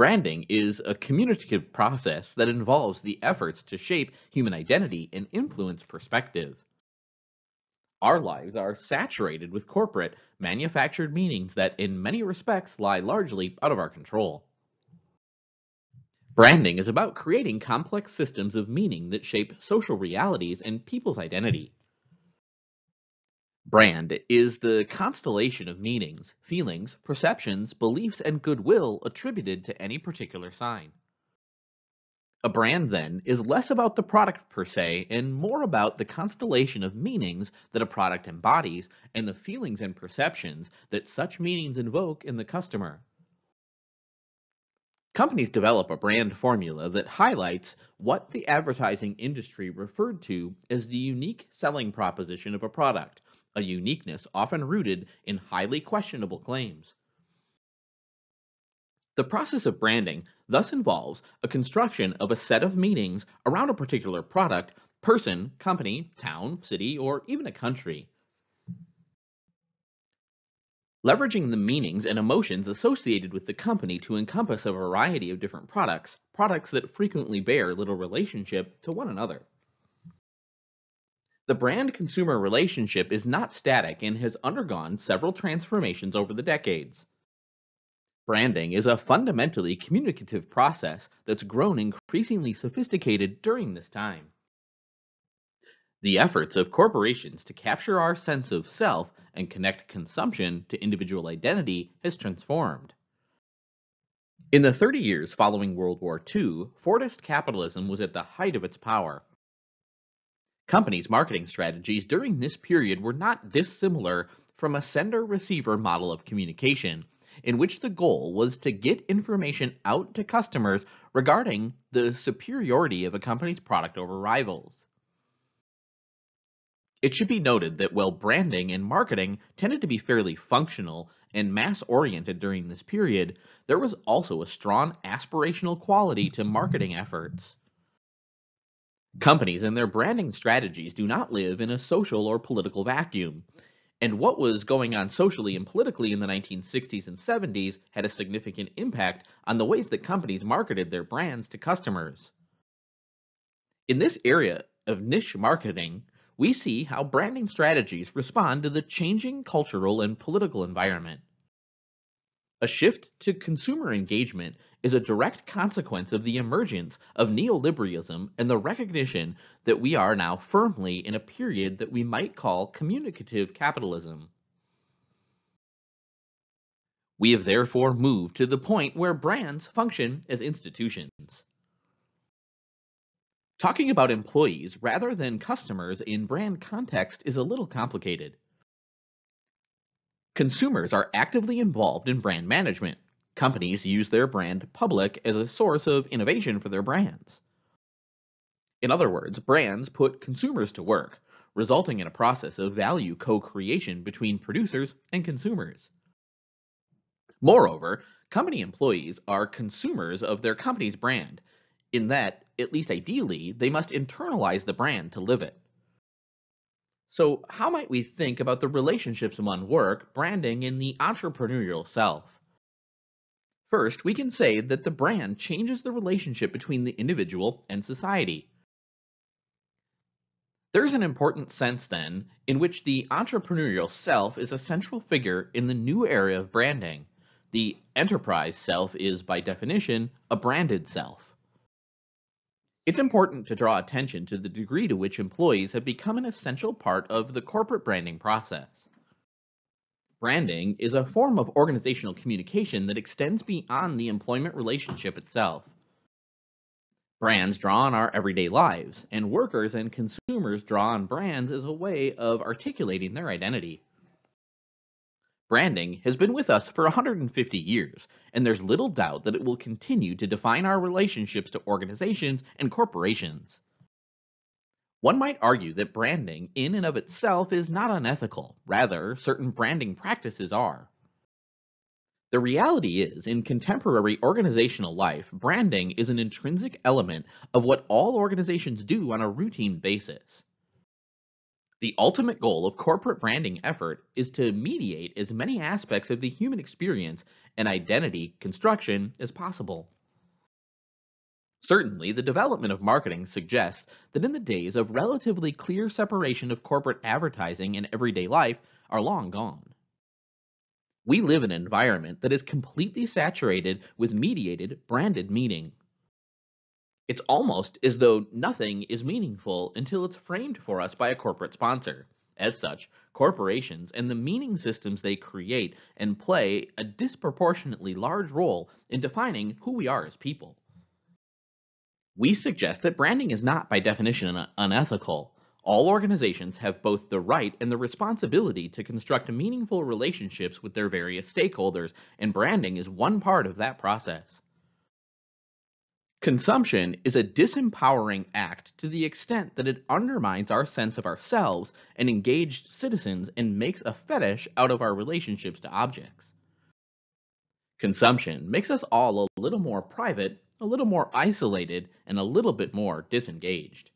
Branding is a communicative process that involves the efforts to shape human identity and influence perspective. Our lives are saturated with corporate, manufactured meanings that in many respects lie largely out of our control. Branding is about creating complex systems of meaning that shape social realities and people's identity. Brand is the constellation of meanings, feelings, perceptions, beliefs, and goodwill attributed to any particular sign. A brand, then, is less about the product per se and more about the constellation of meanings that a product embodies and the feelings and perceptions that such meanings invoke in the customer. Companies develop a brand formula that highlights what the advertising industry referred to as the unique selling proposition of a product, a uniqueness often rooted in highly questionable claims. The process of branding thus involves a construction of a set of meanings around a particular product, person, company, town, city, or even a country. Leveraging the meanings and emotions associated with the company to encompass a variety of different products, products that frequently bear little relationship to one another. The brand-consumer relationship is not static and has undergone several transformations over the decades. Branding is a fundamentally communicative process that's grown increasingly sophisticated during this time. The efforts of corporations to capture our sense of self and connect consumption to individual identity has transformed. In the 30 years following World War II, Fordist capitalism was at the height of its power. Companies' marketing strategies during this period were not dissimilar from a sender-receiver model of communication, in which the goal was to get information out to customers regarding the superiority of a company's product over rivals. It should be noted that while branding and marketing tended to be fairly functional and mass-oriented during this period, there was also a strong aspirational quality to marketing efforts. Companies and their branding strategies do not live in a social or political vacuum. And what was going on socially and politically in the 1960s and 70s had a significant impact on the ways that companies marketed their brands to customers. In this area of niche marketing, we see how branding strategies respond to the changing cultural and political environment. A shift to consumer engagement is a direct consequence of the emergence of neoliberalism and the recognition that we are now firmly in a period that we might call communicative capitalism. We have therefore moved to the point where brands function as institutions. Talking about employees rather than customers in brand context is a little complicated. Consumers are actively involved in brand management. Companies use their brand public as a source of innovation for their brands. In other words, brands put consumers to work, resulting in a process of value co-creation between producers and consumers. Moreover, company employees are consumers of their company's brand, in that, at least ideally, they must internalize the brand to live it. So how might we think about the relationships among work, branding, and the entrepreneurial self? First, we can say that the brand changes the relationship between the individual and society. There's an important sense, then, in which the entrepreneurial self is a central figure in the new area of branding. The enterprise self is, by definition, a branded self. It's important to draw attention to the degree to which employees have become an essential part of the corporate branding process. Branding is a form of organizational communication that extends beyond the employment relationship itself. Brands draw on our everyday lives, and workers and consumers draw on brands as a way of articulating their identity. Branding has been with us for 150 years, and there's little doubt that it will continue to define our relationships to organizations and corporations. One might argue that branding in and of itself is not unethical, rather, certain branding practices are. The reality is, in contemporary organizational life, branding is an intrinsic element of what all organizations do on a routine basis. The ultimate goal of corporate branding effort is to mediate as many aspects of the human experience and identity construction as possible. Certainly, the development of marketing suggests that in the days of relatively clear separation of corporate advertising and everyday life are long gone. We live in an environment that is completely saturated with mediated, branded meaning. It's almost as though nothing is meaningful until it's framed for us by a corporate sponsor. As such, corporations and the meaning systems they create and play a disproportionately large role in defining who we are as people. We suggest that branding is not by definition unethical. All organizations have both the right and the responsibility to construct meaningful relationships with their various stakeholders, and branding is one part of that process. Consumption is a disempowering act to the extent that it undermines our sense of ourselves and engaged citizens and makes a fetish out of our relationships to objects. Consumption makes us all a little more private, a little more isolated, and a little bit more disengaged.